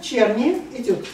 Черни этюд.